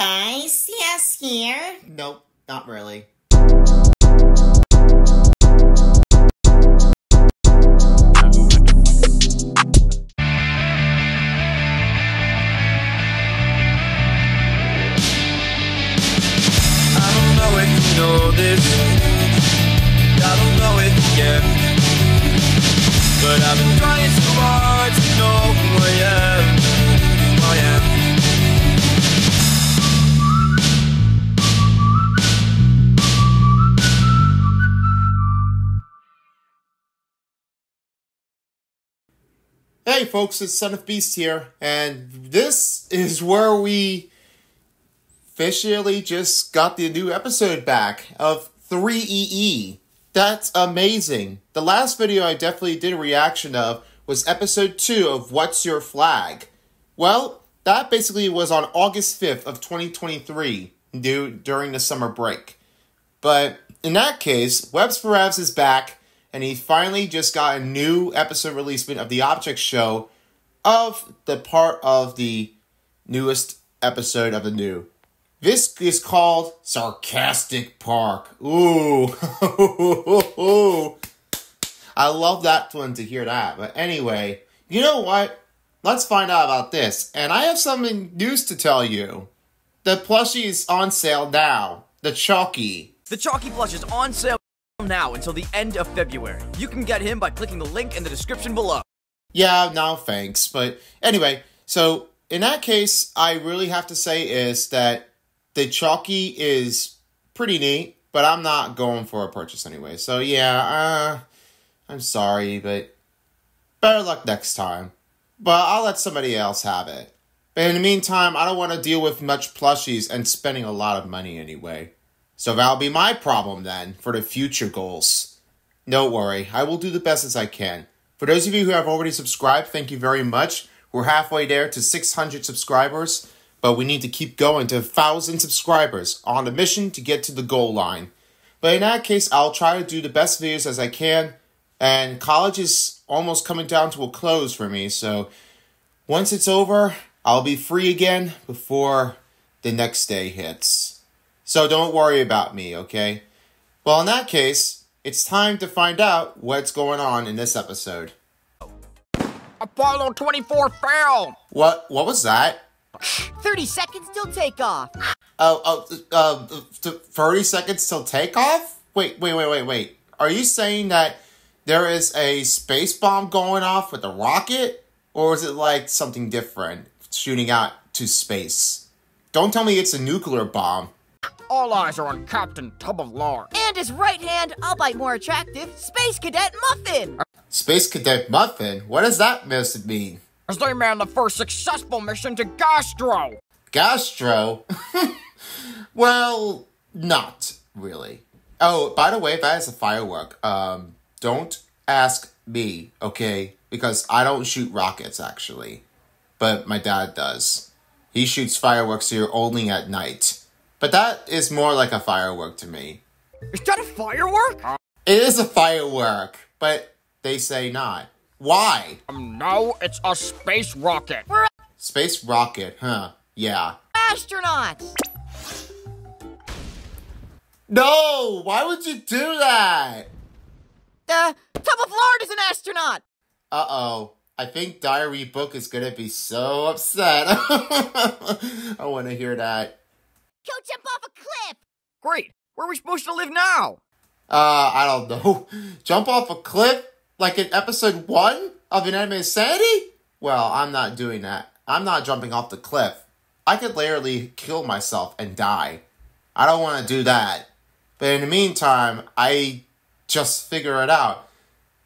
guys, yes here. Nope, not really. I don't know if you know this. I don't know it yet. But I've been trying so hard to know who I am. Hey folks, it's Son of Beast here, and this is where we officially just got the new episode back of Threeee. That's amazing. The last video I definitely did a reaction of was episode 2 of What's Your Flag? Well, that basically was on August 5th of 2023, due during the summer break. But in that case, WebzForevz is back, and he finally just got a new episode releasement of the Object Show of the part of the newest episode of the new. This is called Sarcastic Park. Ooh. I love that one to hear that. But anyway, you know what? Let's find out about this. And I have something news to tell you. The plushie is on sale now. The Chalky. The Chalky Plush is on sale now until the end of February. You can get him by clicking the link in the description below. Yeah, no thanks. But anyway, so in that case, I really have to say is that the Chalky is pretty neat, but I'm not going for a purchase anyway. So yeah, uh, I'm sorry, but better luck next time. But I'll let somebody else have it. But in the meantime, I don't want to deal with much plushies and spending a lot of money anyway. So that'll be my problem then for the future goals. Don't worry, I will do the best as I can. For those of you who have already subscribed, thank you very much. We're halfway there to 600 subscribers, but we need to keep going to 1,000 subscribers on a mission to get to the goal line. But in that case, I'll try to do the best videos as I can, and college is almost coming down to a close for me, so once it's over, I'll be free again before the next day hits. So don't worry about me, okay? Well, in that case, it's time to find out what's going on in this episode. Apollo 24 failed! What what was that? 30 seconds till takeoff. Oh, oh, uh, uh, 30 seconds till takeoff? Wait, wait, wait, wait, wait. Are you saying that there is a space bomb going off with a rocket? Or is it like something different shooting out to space? Don't tell me it's a nuclear bomb. All eyes are on Captain Tub of Lard. And his right hand, albeit more attractive, Space Cadet Muffin. Space Cadet Muffin? What does that supposed to mean? As they man the first successful mission to Gastro. Gastro? well, not really. Oh, by the way, that is a firework. Um, don't ask me, okay? Because I don't shoot rockets, actually. But my dad does. He shoots fireworks here only at night. But that is more like a firework to me. Is that a firework? It is a firework, but they say not. Why? Um, no, it's a space rocket. Space rocket, huh? Yeah. Astronauts. No! Why would you do that? The Tub of Lard is an astronaut. Uh oh. I think Diary Book is gonna be so upset. I wanna hear that. Go jump off a cliff. Great. Where are we supposed to live now? Uh, I don't know. Jump off a cliff? Like in episode one of Inanimate Insanity? Well, I'm not doing that. I'm not jumping off the cliff. I could literally kill myself and die. I don't want to do that. But in the meantime, I just figure it out.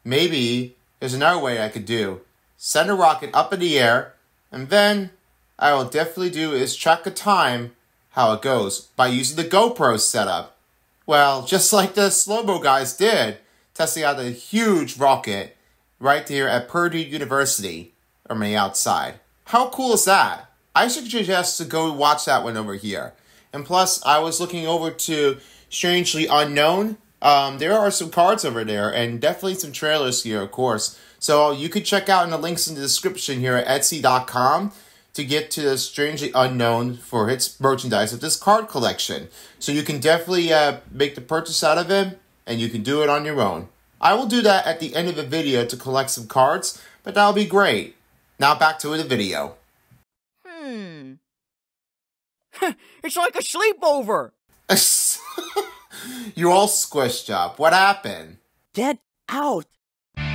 Maybe there's another way I could do. Send a rocket up in the air, and then I will definitely do is track a time how it goes by using the GoPro setup. Well, just like the Slow-Mo guys did, testing out a huge rocket right here at Purdue University, or me outside. How cool is that? I should suggest to go watch that one over here. And plus, I was looking over to Strangely Unknown. Um, there are some cards over there, and definitely some trailers here, of course. So you could check out in the links in the description here at Etsy.com to get to the strangely unknown for its merchandise of this card collection. So you can definitely uh, make the purchase out of him, and you can do it on your own. I will do that at the end of the video to collect some cards, but that'll be great. Now back to the video. Hmm. It's like a sleepover. you all squished up. What happened? Get out.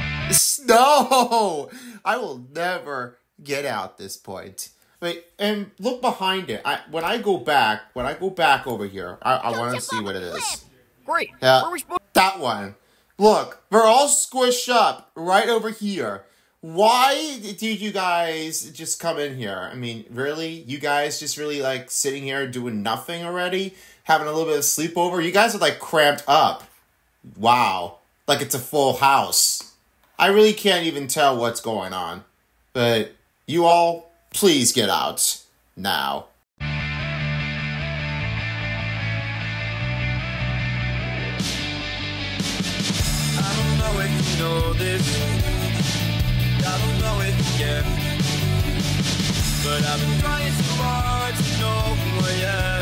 No, I will never get out this point. Wait, and look behind it. I when I go back, when I go back over here, I, I want to see what it is. Great. Yeah. Where are we supposed That one. Look, we're all squished up right over here. Why did you guys just come in here? I mean, really? You guys just really like sitting here doing nothing already? Having a little bit of sleepover? You guys are like cramped up. Wow. Like it's a full house. I really can't even tell what's going on. But you all, please get out. Now. I don't know if you know this. I don't know it yet. But I've been trying so hard to know who I am.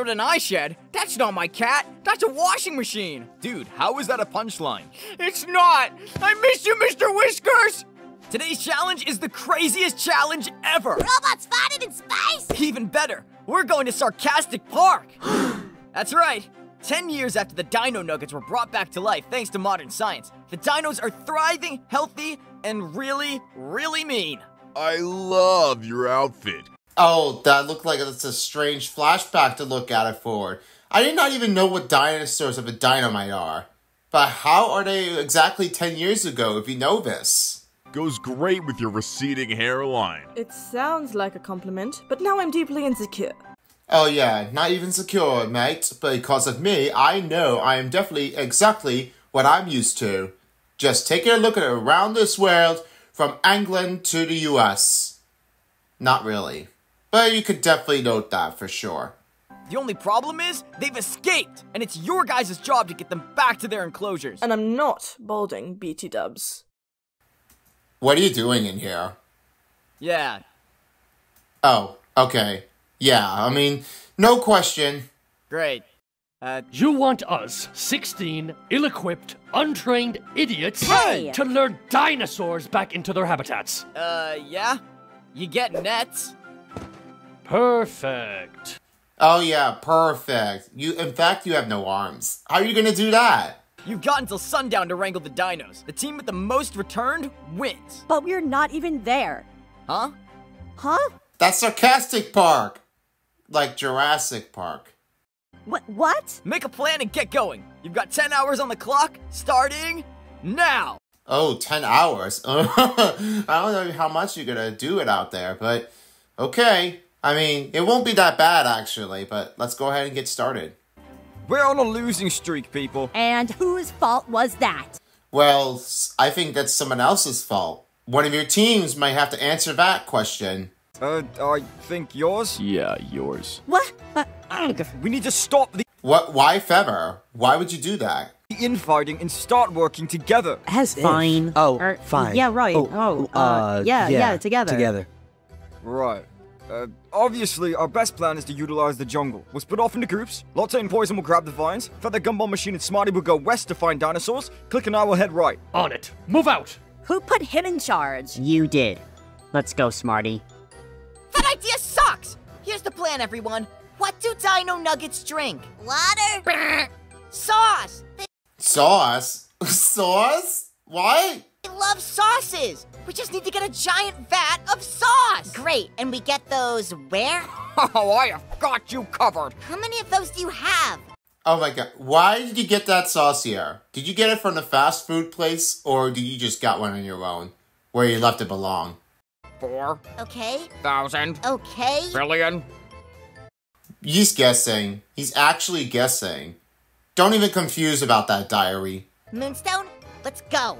So then I said, That's not my cat, that's a washing machine. Dude, how is that a punchline? It's not! I miss you, Mr. Whiskers! Today's challenge is the craziest challenge ever! Robots spotted in space! Even better, we're going to Sarcastic Park! That's right. Ten years after the Dino Nuggets were brought back to life thanks to modern science, the dinos are thriving, healthy, and really, really mean. I love your outfit. Oh, that looked like it's a strange flashback to look at it forward. I did not even know what dinosaurs of a dynamite are. But how are they exactly 10 years ago if you know this? Goes great with your receding hairline. It sounds like a compliment, but now I'm deeply insecure. Oh yeah, not even secure, mate. Because of me, I know I am definitely exactly what I'm used to. Just taking a look at around this world from England to the US. Not really. But you could definitely note that for sure. The only problem is, they've escaped, and it's your guys' job to get them back to their enclosures. And I'm not balding, BT dubs. What are you doing in here? Yeah, Oh, okay. Yeah, I mean, no question. great. Uh, You want us, 16 ill equipped, untrained idiots, Hey! to lure dinosaurs back into their habitats. uh, yeah? You get nets? Perfect. Oh yeah, perfect. You in fact you have no arms. How are you gonna do that? You've got until sundown to wrangle the dinos. The team with the most returned wins. But we're not even there. Huh? Huh? That's sarcastic park. Like Jurassic Park. What? What? Make a plan and get going. You've got 10 hours on the clock, starting now. Oh, 10 hours. I don't know how much you're gonna do it out there, but okay. I mean, it won't be that bad actually, but let's go ahead and get started. We're on a losing streak, people. And whose fault was that? Well, I think that's someone else's fault. One of your teams might have to answer that question. Uh, I think yours? Yeah, yours. What? Uh. We need to stop the What? Why Feather? Why would you do that? The infighting and start working together. As Fine. Oh, Or- fine. Yeah, right. Oh, Oh, uh, uh, yeah, yeah, together. Together. Right. Uh, obviously, our best plan is to utilize the jungle. We'll split off into groups. Latte and Poison will grab the vines. Feather Gumball Machine and Smarty will go west to find dinosaurs. Click and I will head right. On it. Move out. Who put him in charge? You did. Let's go, Smarty. That idea sucks! Here's the plan, everyone. What do dino nuggets drink? Water. Sauce. They Sauce? Sauce? What? I love sauces. We just need to get a giant vat of sauce. Great. And we get those where? Oh, I have got you covered. How many of those do you have? Oh my god. Why did you get that sauce here? Did you get it from the fast food place or did you just got one on your own? Where you left it belong? Four Okay. thousand Okay. billion. He's guessing. He's actually guessing. Don't even confuse about that diary. Moonstone, let's go.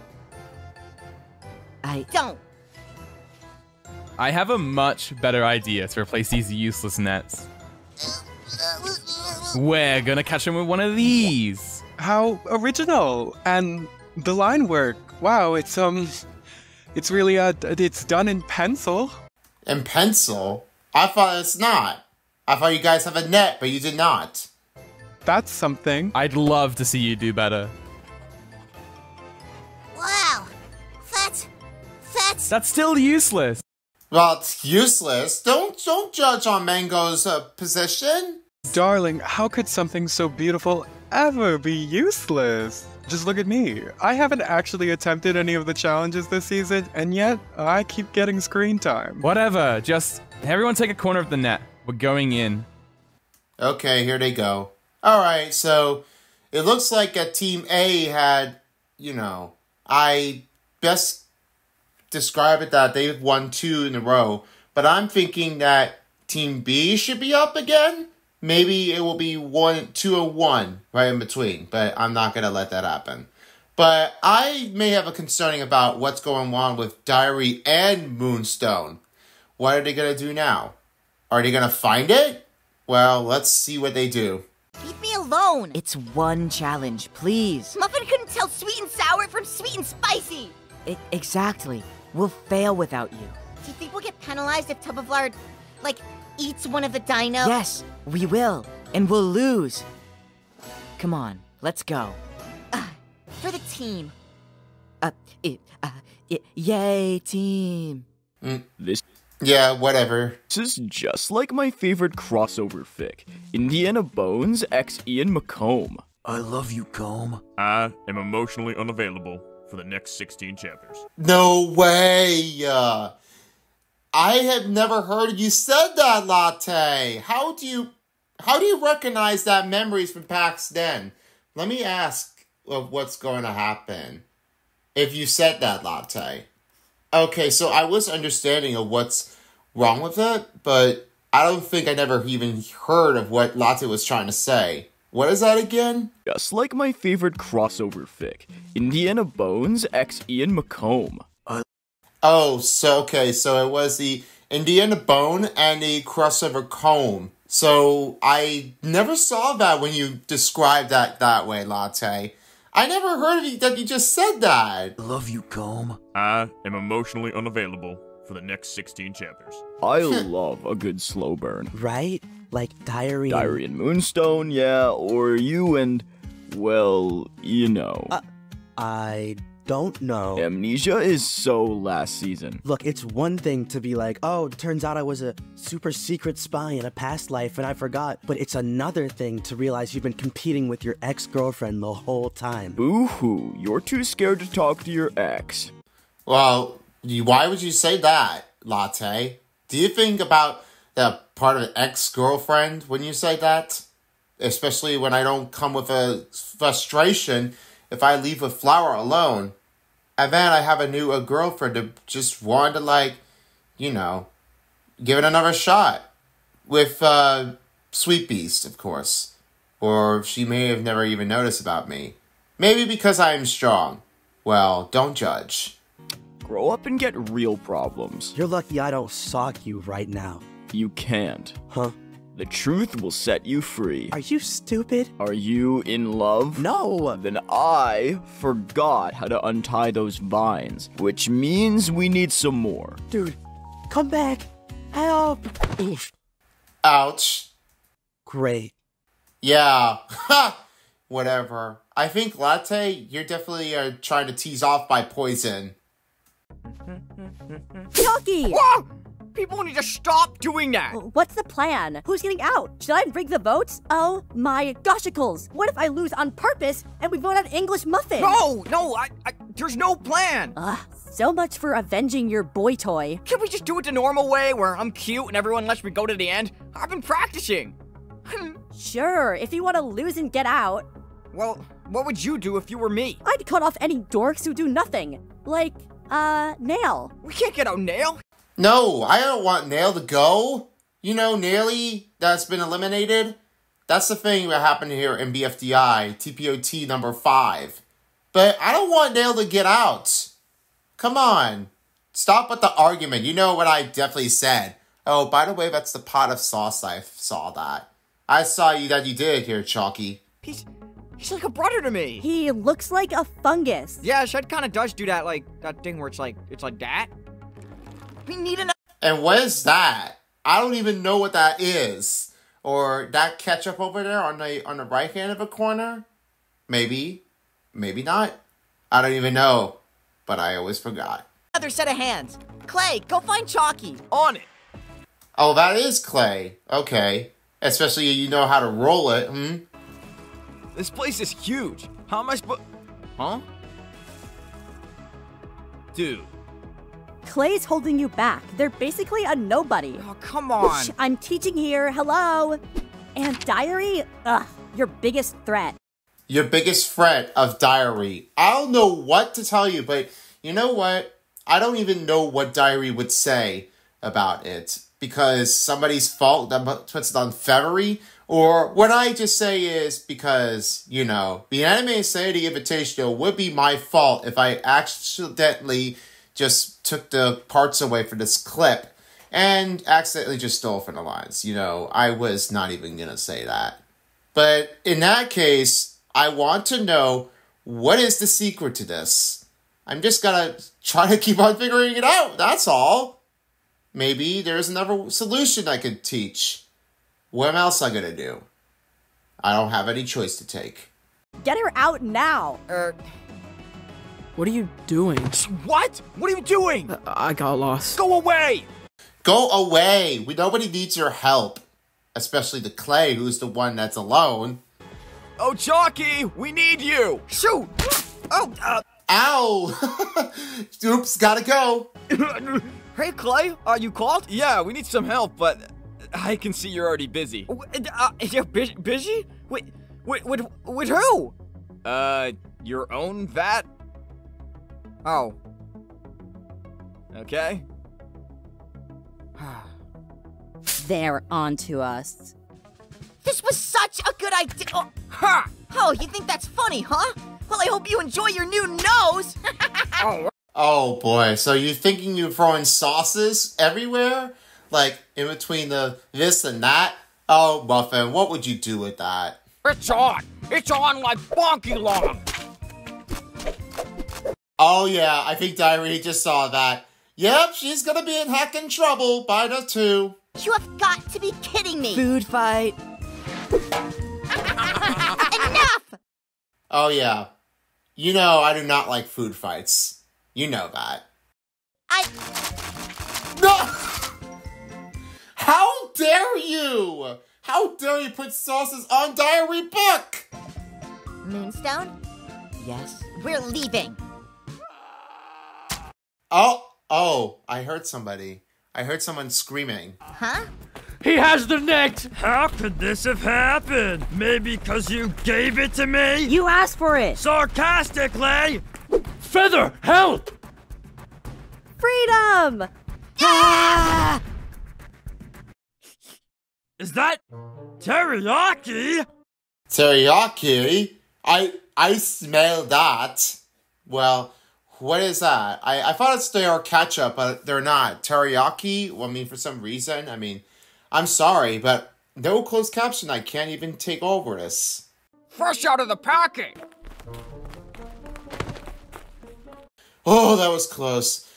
I. Don't. I have a much better idea to replace these useless nets. We're gonna catch him with one of these. How original and the line work. Wow, it's um, it's really uh, it's done in pencil. In pencil? I thought it's not. I thought you guys have a net, but you did not. That's something. I'd love to see you do better. Wow. That's. That's. That's still useless. Well, it's useless. Don't don't judge on Mango's uh, position. Darling, how could something so beautiful ever be useless? Just look at me. I haven't actually attempted any of the challenges this season, and yet I keep getting screen time. Whatever. Just everyone take a corner of the net. We're going in. Okay, here they go. All right, so it looks like a team A had, you know, I best describe it that they've won two in a row, but I'm thinking that team B should be up again. Maybe it will be one, two, and one right in between, but I'm not gonna let that happen. But I may have a concerning about what's going on with Diary and Moonstone. What are they gonna do now? Are they gonna find it? Well, let's see what they do. Leave me alone. It's one challenge, please. Muffin couldn't tell sweet and sour from sweet and spicy. I- exactly. We'll fail without you. Do you think we'll get penalized if Tub of Lard, like, eats one of the dinos? Yes, we will. And we'll lose. Come on, let's go. For the team. Uh, it, uh, it, yay, team. This Yeah, whatever. This is just like my favorite crossover fic Indiana Bones x Ian McComb. I love you, Comb. I am emotionally unavailable for the next 16 chapters. No way. Uh, I have never heard you said that, Latte. How do you how do you recognize that memories from PAX then? Let me ask of what's going to happen if you said that, Latte. Okay, so I was understanding of what's wrong with it, but I don't think I never even heard of what Latte was trying to say. What is that again? Just like my favorite crossover fic Indiana Bones x Ian McComb. Oh, so okay, so it was the Indiana Bone and the crossover comb. So I never saw that when you described that that way, Latte. I never heard of you that you just said that. I love you, Comb. I am emotionally unavailable for the next 16 chapters. I love a good slow burn. Right? Like Diary. Diary and Moonstone, yeah, or you and, well, you know. Uh, I don't know. Amnesia is so last season. Look, it's one thing to be like, oh, it turns out I was a super secret spy in a past life and I forgot. But it's another thing to realize you've been competing with your ex girlfriend the whole time. Boo hoo, you're too scared to talk to your ex. Well, why would you say that, Latte? Do you think about the part of an ex girlfriend when you say that? Especially when I don't come with a frustration if I leave a Flower alone. And then I have a new a girlfriend to just want to, like, you know, give it another shot. With uh, Sweet Beast, of course. Or she may have never even noticed about me. Maybe because I am strong. Well, don't judge. Grow up and get real problems. You're lucky I don't sock you right now. You can't. Huh? The truth will set you free. Are you stupid? Are you in love? No! Then I forgot how to untie those vines, which means we need some more. Dude, come back. Help! Oof. Ouch. Great. Yeah. Ha! Whatever. I think Latte, you're definitely uh, trying to tease off by poison. Yogi! Whoa! People need to stop doing that! What's the plan? Who's getting out? Should I rig the votes? Oh my goshicles! What if I lose on purpose and we vote on English Muffin? No, no, I, I, there's no plan! Ugh, so much for avenging your boy toy. Can we just do it the normal way where I'm cute and everyone lets me go to the end? I've been practicing! Sure, if you want to lose and get out. Well, what would you do if you were me? I'd cut off any dorks who do nothing. Like, uh, Nail. We can't get out Nail! No, I don't want Nail to go. You know, Naily that's been eliminated? That's the thing that happened here in BFDI, TPOT number 5. But I don't want Nail to get out. Come on. Stop with the argument. You know what I definitely said. Oh, by the way, that's the pot of sauce I saw that. I saw you that you did here, Chalky. He's he's like a brother to me. He looks like a fungus. Yeah, Shed kind of does do that, like that thing where it's like it's like that. We need an. And what is that? I don't even know what that is. Or that ketchup over there on the on the right hand of the corner? Maybe. Maybe not. I don't even know. But I always forgot. Another set of hands. Clay, go find Chalky. On it. Oh, that is clay. Okay. Especially you know how to roll it, hmm? This place is huge. How am I supposed? Huh? Dude. Clay's holding you back. They're basically a nobody. Oh, come on. Shh, I'm teaching here. Hello. And diary? Ugh, your biggest threat. Your biggest threat of diary. I don't know what to tell you, but you know what? I don't even know what diary would say about it because somebody's fault that puts it on February, or what I just say is because, you know, the Anime Society Invitational would be my fault if I accidentally just took the parts away for this clip and accidentally just stole from the lines. You know, I was not even gonna say that. But in that case, I want to know what is the secret to this? I'm just gonna try to keep on figuring it out, that's all. Maybe there's another solution I could teach. What else am I gonna do? I don't have any choice to take. Get her out now. Er. What are you doing? What? What are you doing? I got lost. Go away! Go away! We nobody needs your help. Especially the clay, who's the one that's alone. Oh, Chalky, we need you! Shoot! Oh, uh. Ow! Oops, gotta go. hey, Clay, are you called? Yeah, we need some help, but I can see you're already busy. Uh, you're bu- busy? With, with, with, with who? Uh, your own vat? Oh. Okay. They're onto us. This was such a good idea. Oh, huh. oh, you think that's funny, huh? Well, I hope you enjoy your new nose. oh. oh boy, so you're thinking you're throwing sauces everywhere? Like in between the this and that? Oh, Muffin, what would you do with that? It's on! It's on like Donkey Kong! Oh yeah, I think Diary just saw that. Yep, she's gonna be in heckin' trouble by the two. You have got to be kidding me! Food fight. Enough! Oh yeah. You know I do not like food fights. You know that. I No How dare you! How dare you put sauces on diary book? Moonstone? Yes. We're leaving. Oh, oh, I heard somebody. I heard someone screaming. Huh? He has the net! How could this have happened? Maybe because you gave it to me? You asked for it! Sarcastically! Feather, help! Freedom! Ah! Is that teriyaki? Teriyaki? I I smell that. Well, what is that? I, I thought it's they their ketchup, but they're not. Teriyaki? Well, I mean, for some reason, I mean, I'm sorry, but no closed caption. I can't even take over this. Fresh out of the packet! Oh, that was close.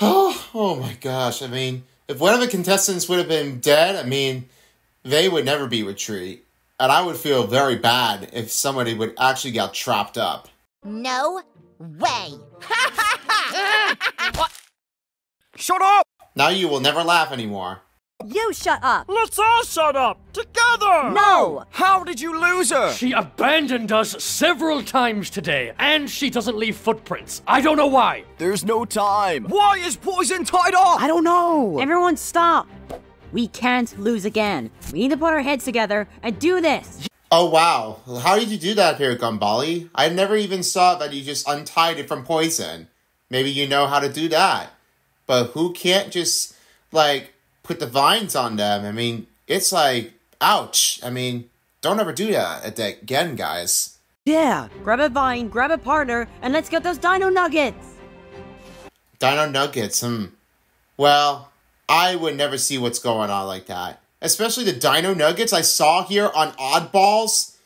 Oh, oh my gosh. I mean, if one of the contestants would have been dead, I mean, they would never be retreat. And I would feel very bad if somebody would actually get trapped up. No way. Shut up! Now you will never laugh anymore. You shut up! Let's all shut up! Together! No! How did you lose her? She abandoned us several times today, and she doesn't leave footprints. I don't know why. There's no time. Why is Poison tied up? I don't know! Everyone stop! We can't lose again. We need to put our heads together and do this. Oh wow. How did you do that here, Gumball? I never even saw that you just untied it from poison. Maybe you know how to do that. But who can't just like put the vines on them? I mean, it's like ouch. I mean, don't ever do that again, guys. Yeah. Grab a vine, grab a partner, and let's get those dino nuggets. Dino nuggets, hmm. Well, I would never see what's going on like that. Especially the Dino Nuggets I saw here on Oddballs,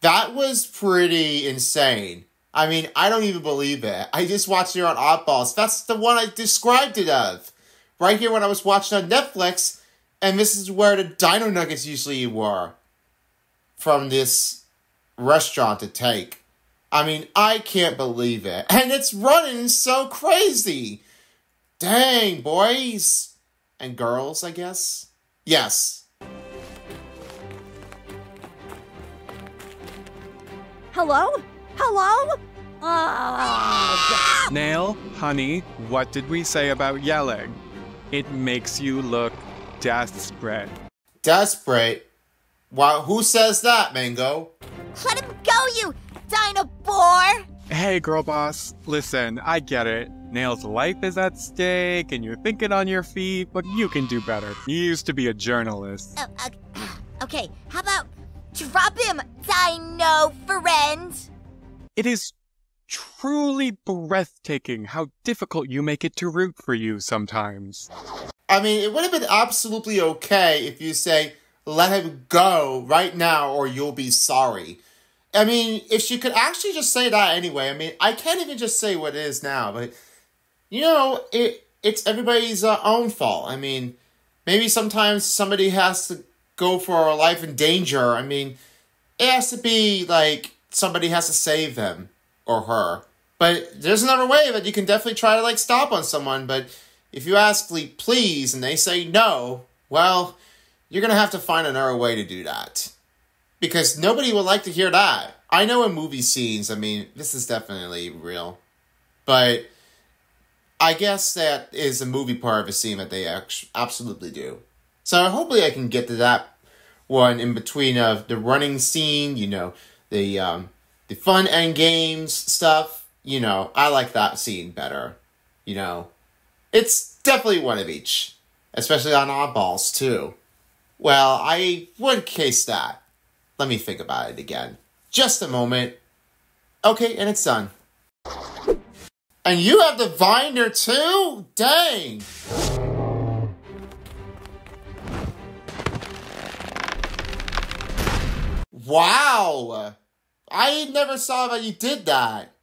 that was pretty insane. I mean, I don't even believe it. I just watched it on Oddballs. That's the one I described it of. Right here when I was watching on Netflix, and this is where the Dino Nuggets usually were from this restaurant to take. I mean, I can't believe it. And it's running so crazy. Dang, boys. And girls, I guess? Yes. Hello? Hello? Oh, Nail, honey, what did we say about yelling? It makes you look desperate. Desperate? Wow, who says that, Mango? Let him go, you dino boar! Hey, girl boss, listen, I get it. Nail's life is at stake and you're thinking on your feet, but you can do better. You used to be a journalist. Uh, uh, okay, how about drop him, dino friend? It is truly breathtaking how difficult you make it to root for you sometimes. I mean, it would have been absolutely okay if you say, let him go right now or you'll be sorry. I mean, if she could actually just say that anyway, I mean, I can't even just say what it is now, but you know, it it's everybody's uh, own fault. I mean, maybe sometimes somebody has to go for a life in danger. I mean, it has to be like somebody has to save them or her. But there's another way that you can definitely try to like stop on someone. But if you ask like, please and they say no, well, you're gonna have to find another way to do that because nobody would like to hear that. I know in movie scenes, I mean, this is definitely real, but I guess that is a movie part of a scene that they absolutely do. So hopefully I can get to that one in between of the running scene, you know, the um, the fun end games stuff. You know, I like that scene better. You know, it's definitely one of each, especially on oddballs too. Well, I would case that. Let me think about it again. Just a moment. Okay, and it's done. And you have the binder too? Dang! Wow! I never saw that you did that.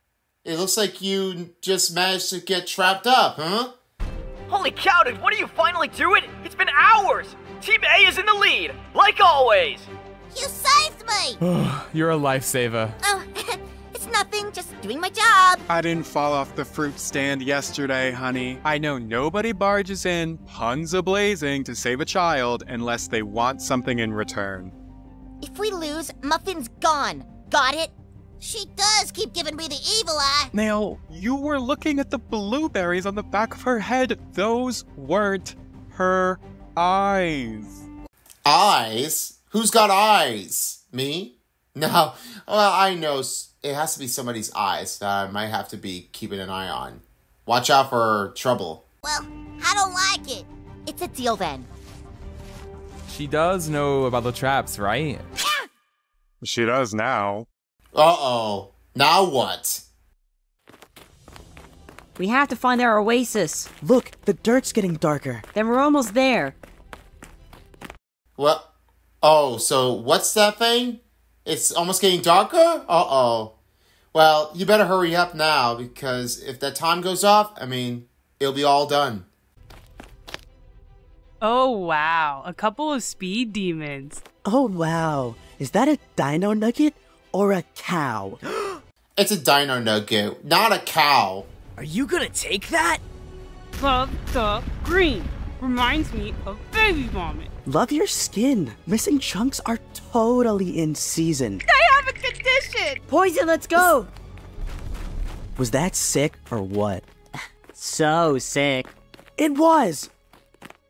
It looks like you just managed to get trapped up, huh? Holy cow, did what do you finally do it? It's been hours! Team A is in the lead, like always! You saved me! You're a lifesaver. Oh, it's nothing, just doing my job. I didn't fall off the fruit stand yesterday, honey. I know nobody barges in, puns a blazing, to save a child unless they want something in return. If we lose, Muffin's gone. Got it? She does keep giving me the evil eye. Nail, you were looking at the blueberries on the back of her head. Those weren't her eyes. Eyes? Who's got eyes? Me? No. Well, I know it has to be somebody's eyes that I might have to be keeping an eye on. Watch out for trouble. Well, I don't like it. It's a deal then. She does know about the traps, right? She does now. Uh oh. Now what? We have to find our oasis. Look, the dirt's getting darker. Then we're almost there. What? Oh, so what's that thing? It's almost getting darker? Uh oh. Well, you better hurry up now because if that time goes off, I mean, it'll be all done. Oh wow, a couple of speed demons. Oh wow, is that a dino nugget or a cow? it's a dino nugget, not a cow. Are you gonna take that? Love the green. Reminds me of baby vomit. Love your skin. Missing chunks are totally in season. I have a condition. Poison, let's go. Was that sick or what? So sick. It was.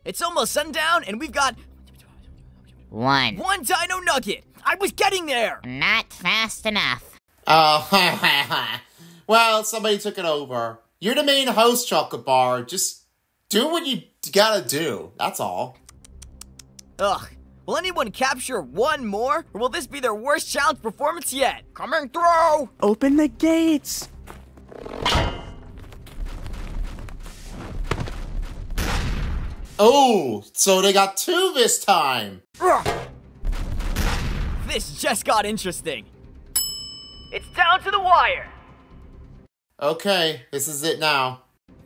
It's almost sundown, and we've got One. one dino nugget. I was getting there. Not fast enough. Oh, well, somebody took it over. You're the main host, Chocolate Bar. Just do what you gotta do. That's all. Ugh. Will anyone capture one more, or will this be their worst challenge performance yet? Coming through! Open the gates. Oh, so they got two this time. This just got interesting. It's down to the wire. Okay, this is it now.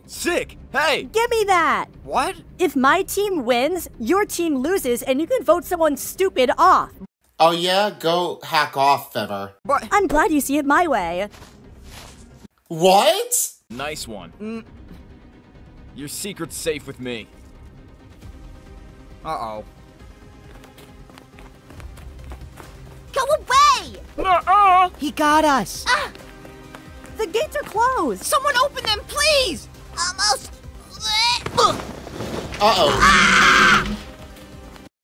Sick. Hey. Give me that. What? If my team wins, your team loses, and you can vote someone stupid off. Oh yeah, go hack off, Feather. I'm glad you see it my way. What? Nice one. Mm. Your secret's safe with me. Uh-oh. Go away! Uh-uh. He got us. Ah! The gates are closed. Someone open them, please! Almost. Uh-oh. Ah!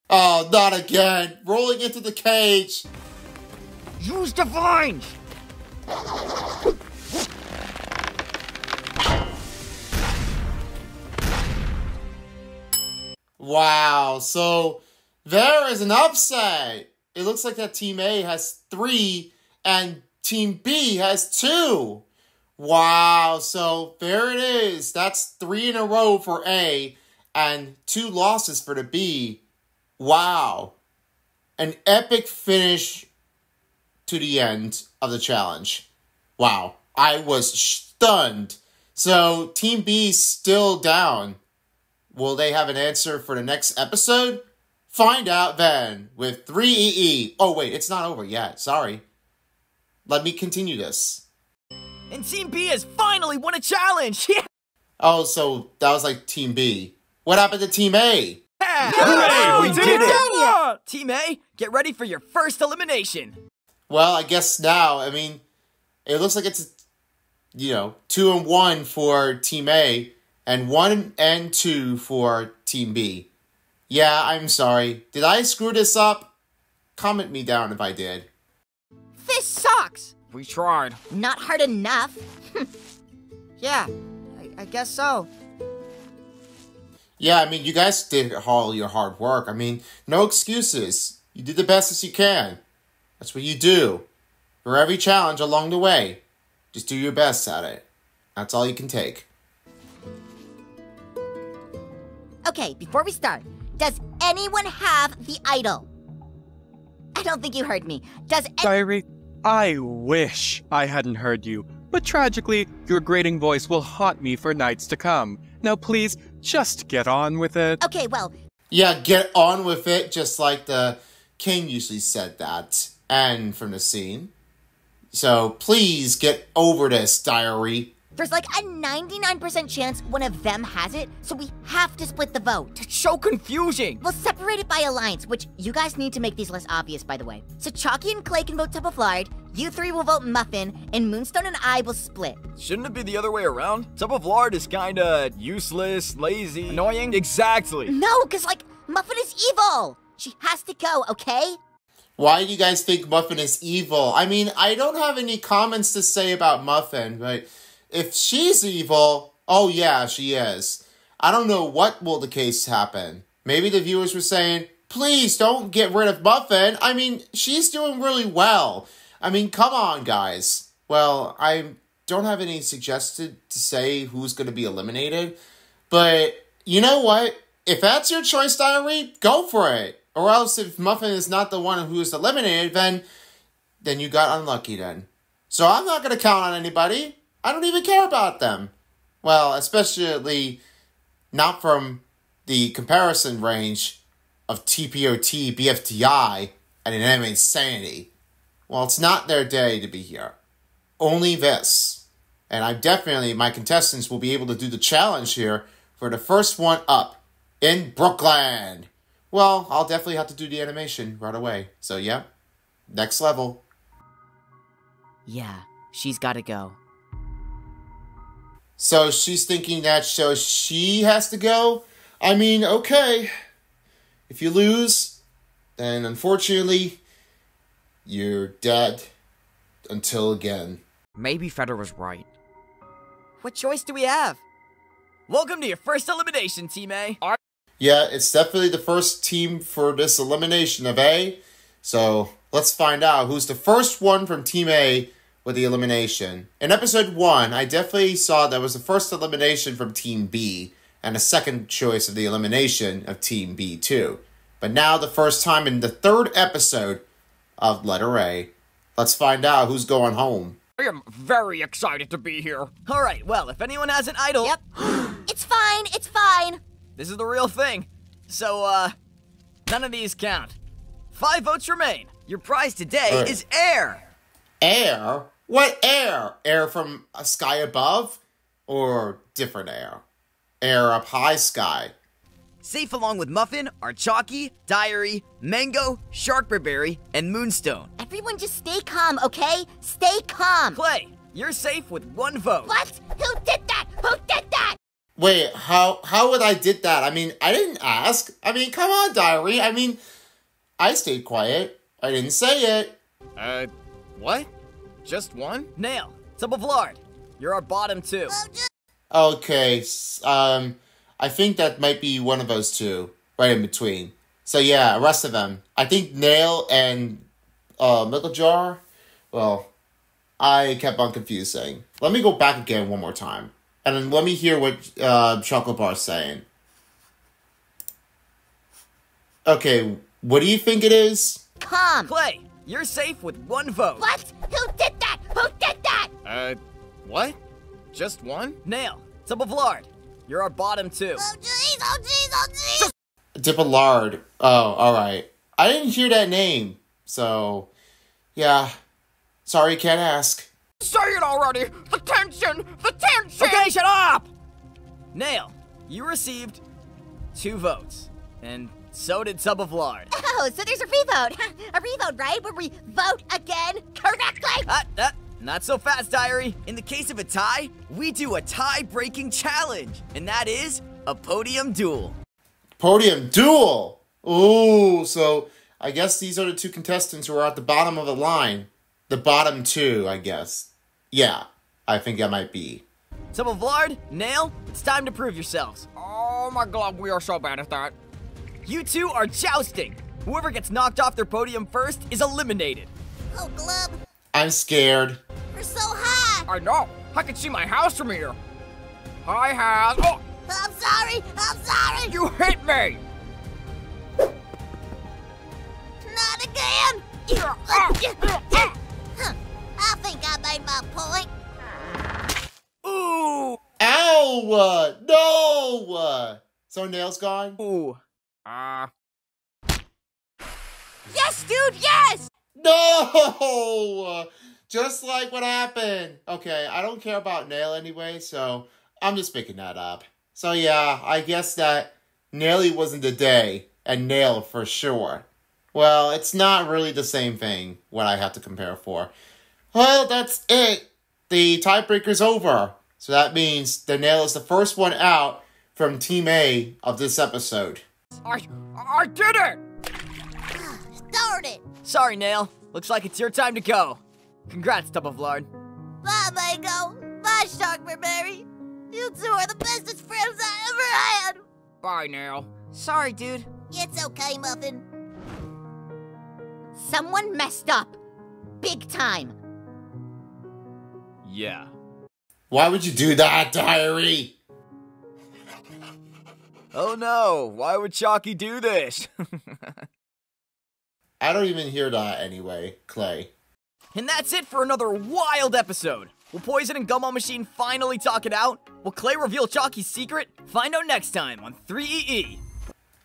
Oh, not again. Rolling into the cage. Use the vines. Wow, so there is an upset. It looks like that Team A has three and Team B has two. Wow, so there it is. That's three in a row for A and two losses for the B. Wow. An epic finish to the end of the challenge. Wow. I was stunned. So Team B still down. Will they have an answer for the next episode? Find out then with Threeee. Oh, wait, it's not over yet. Sorry. Let me continue this. And Team B has finally won a challenge. Yeah. Oh, so that was like Team B. What happened to Team A? Hooray! We did did it! it! Team A, get ready for your first elimination. Well, I guess now, I mean, it looks like it's, you know, two and one for Team A and one and two for Team B. Yeah, I'm sorry. Did I screw this up? Comment me down if I did. This sucks! We tried. Not hard enough. Yeah, I, I guess so. Yeah, I mean, you guys did all your hard work. I mean, no excuses. You did the best as you can. That's what you do. For every challenge along the way, just do your best at it. That's all you can take. Okay, before we start, does anyone have the idol? I don't think you heard me. Does any- Diary, I wish I hadn't heard you, but tragically, your grating voice will haunt me for nights to come. Now, please, just get on with it. Okay, well, Yeah, get on with it, just like the king usually said that. And from the scene. So please get over this, diary. There's like a 99% chance one of them has it, so we have to split the vote. It's so confusing. We'll separate it by alliance, which you guys need to make these less obvious, by the way. So Chalky and Clay can vote Tub of Lard, you three will vote Muffin, and Moonstone and I will split. Shouldn't it be the other way around? Tub of lard is kinda useless, lazy, annoying. Exactly. No, because, like, Muffin is evil! She has to go, okay? Why do you guys think Muffin is evil? I mean, I don't have any comments to say about Muffin, but if she's evil, oh yeah, she is. I don't know what will the case happen. Maybe the viewers were saying, please don't get rid of Muffin. I mean, she's doing really well. I mean, come on, guys. Well, I don't have any suggested to say who's going to be eliminated, but you know what? If that's your choice, Diary, go for it. Or else, if Muffin is not the one who is eliminated, then then you got unlucky then. So I'm not going to count on anybody. I don't even care about them. Well, especially not from the comparison range of TPOT, BFDI, and Inanimate Insanity. Well, it's not their day to be here. Only this. And I definitely, my contestants will be able to do the challenge here for the first one up in Brooklyn. Well, I'll definitely have to do the animation right away. So, yeah, next level. Yeah, she's gotta go. So she's thinking that so she has to go. I mean, okay. If you lose, then unfortunately, you're dead until again. Maybe Feather was right. What choice do we have? Welcome to your first elimination, Team A. Yeah, it's definitely the first team for this elimination of A. So let's find out who's the first one from Team A with the elimination. In episode 1, I definitely saw that was the first elimination from Team B. and a second choice of the elimination of Team B2. But now, the first time in the third episode of Letter A, let's find out who's going home. I am very excited to be here. All right, well, if anyone has an idol. Yep. it's fine, it's fine. This is the real thing. So, uh, none of these count. Five votes remain. Your prize today Uh. is air. Air? What air? Air from a sky above? Or different air? Air up high sky? Safe along with Muffin are Chalky, Diary, Mango, Sharkberry, and Moonstone. Everyone just stay calm, okay? Stay calm. Clay, you're safe with one vote. What? Who did that? Who did that? Wait, how how would I did that? I mean, I didn't ask. I mean, come on, diary. I mean, I stayed quiet. I didn't say it. Uh, what? Just one? Nail, Tub of Lard, you're our bottom two. Okay, um, I think that might be one of those two, right in between. So yeah, rest of them. I think Nail and uh Mickle Jar. Well, I kept on confusing. Let me go back again one more time, and then let me hear what uh Chocolate Bar's saying. Okay, what do you think it is? Calm. Clay, you're safe with one vote. What? Who did that? Who did that? Uh, what? Just one? Nail, Tub of Lard, you're our bottom two. Oh jeez, oh jeez, oh jeez. Dipolard. Oh, alright. I didn't hear that name. So, yeah. Sorry, can't ask. Say it already! The tension! The tension! Okay, shut up! Nail, you received two votes. And so did Tub of Lard. Oh, so there's a revote. a revote, right? Where we vote again correctly? Uh, uh, not so fast, Diary. In the case of a tie, we do a tie-breaking challenge, and that is a podium duel. Podium duel! Ooh, so I guess these are the two contestants who are at the bottom of the line. The bottom two, I guess. Yeah, I think that might be. Tub of Lard, Nail, it's time to prove yourselves. Oh my god, we are so bad at that. You two are jousting. Whoever gets knocked off their podium first is eliminated. Oh, Glub, I'm scared. we're so high. I know. I can see my house from here. Hi, house. Oh, I'm sorry. I'm sorry. you hit me. Not again. Ah! Huh, I think I made my point. Ooh! Ow! No! So Nail's gone? Ooh. Uh, Yes, dude, yes! No! Just like what happened. Okay, I don't care about Nail anyway, so I'm just making that up. So yeah, I guess that Naily wasn't the day, and Nail for sure. Well, it's not really the same thing, what I have to compare for. Well, that's it. The tiebreaker's over. So that means the Nail is the first one out from Team A of this episode. I, I did it. Darn it. Sorry, Nail. Looks like it's your time to go. Congrats, Tub of Lard. Bye, Mango. Bye, Sharkberry. You two are the bestest friends I ever had. Bye Nail. Sorry, dude. It's okay, Muffin. Someone messed up. Big time. Yeah. Why would you do that, Diary? Oh no, why would Chalky do this? I don't even hear that anyway, Clay. And that's it for another wild episode. Will Poison and Gumball Machine finally talk it out? Will Clay reveal Chalky's secret? Find out next time on Threeee.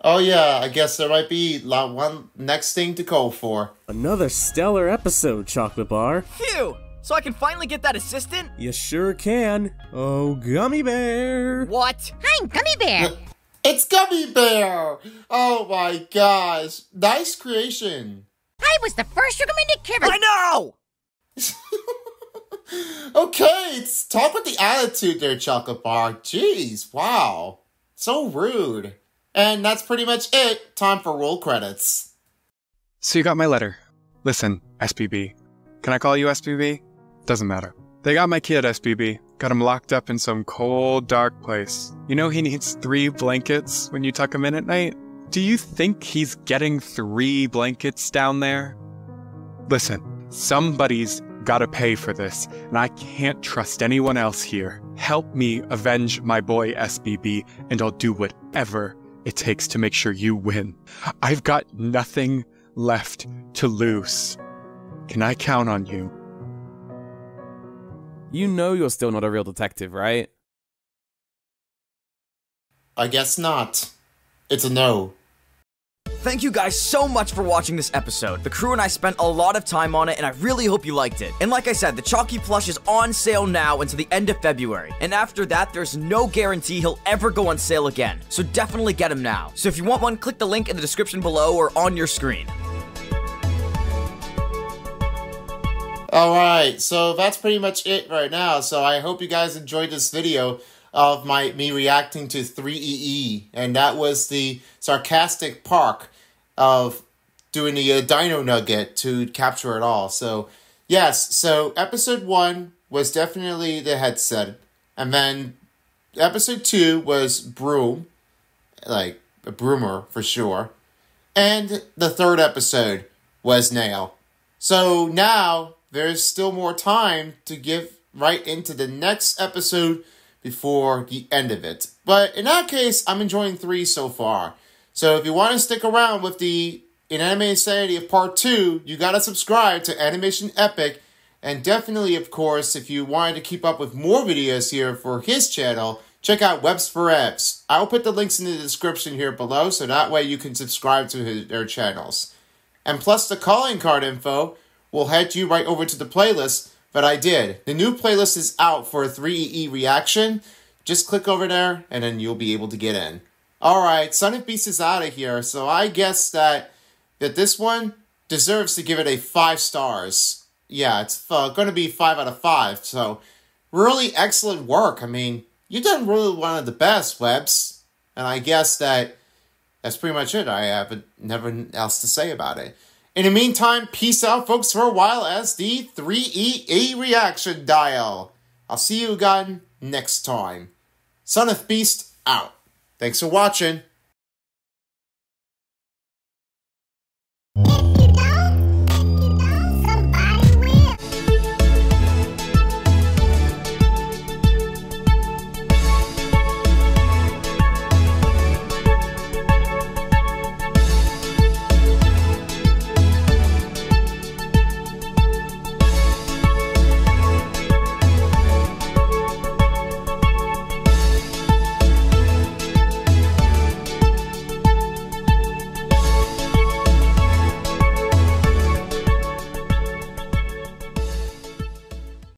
Oh yeah, I guess there might be la- one next thing to go for. Another stellar episode, Chocolate Bar. Phew! So I can finally get that assistant? You sure can. Oh, Gummy Bear. What? I'm Gummy Bear. It's Gummy Bear! Oh my gosh, nice creation. I was the first recommended Kevin. I know! Okay, it's talk with the attitude there, Chocolate Bar. Jeez, wow. So rude. And that's pretty much it. Time for roll credits. So you got my letter. Listen, SPB. Can I call you SPB? Doesn't matter. They got my kid, SPB. Got him locked up in some cold, dark place. You know he needs three blankets when you tuck him in at night? Do you think he's getting three blankets down there? Listen, somebody's gotta pay for this, and I can't trust anyone else here. Help me avenge my boy SBB, and I'll do whatever it takes to make sure you win. I've got nothing left to lose. Can I count on you? You know you're still not a real detective, right? I guess not. It's a no. Thank you guys so much for watching this episode. The crew and I spent a lot of time on it, and I really hope you liked it. And like I said, the Chalky plush is on sale now until the end of February. And after that, there's no guarantee he'll ever go on sale again. So definitely get him now. So if you want one, click the link in the description below or on your screen. Alright, so that's pretty much it right now. So I hope you guys enjoyed this video of my me reacting to Threeee. And that was the sarcastic park of doing the uh, Dino Nugget to capture it all. So, yes, so episode one was definitely the headset. And then episode two was Broom, like a broomer for sure. And the third episode was Nail. So now there's still more time to give right into the next episode before the end of it. But in that case, I'm enjoying three so far. So if you want to stick around with the Inanimate Insanity of Part 2, you gotta subscribe to Animation Epic. And definitely, of course, if you wanted to keep up with more videos here for his channel, check out WebzForevz. I'll put the links in the description here below, so that way you can subscribe to his, their channels. And plus the calling card info will head you right over to the playlist that I did. The new playlist is out for a Threeee reaction. Just click over there and then you'll be able to get in. Alright, Son of Beast is out of here, so I guess that that this one deserves to give it a 5 stars. Yeah, it's uh, going to be 5 out of 5, so really excellent work. I mean, you've done really one of the best, Webs. And I guess that that's pretty much it. I have never else to say about it. In the meantime, peace out, folks, for a while as the Threeee reaction dial. I'll see you again next time. Son of Beast out. Thanks for watching.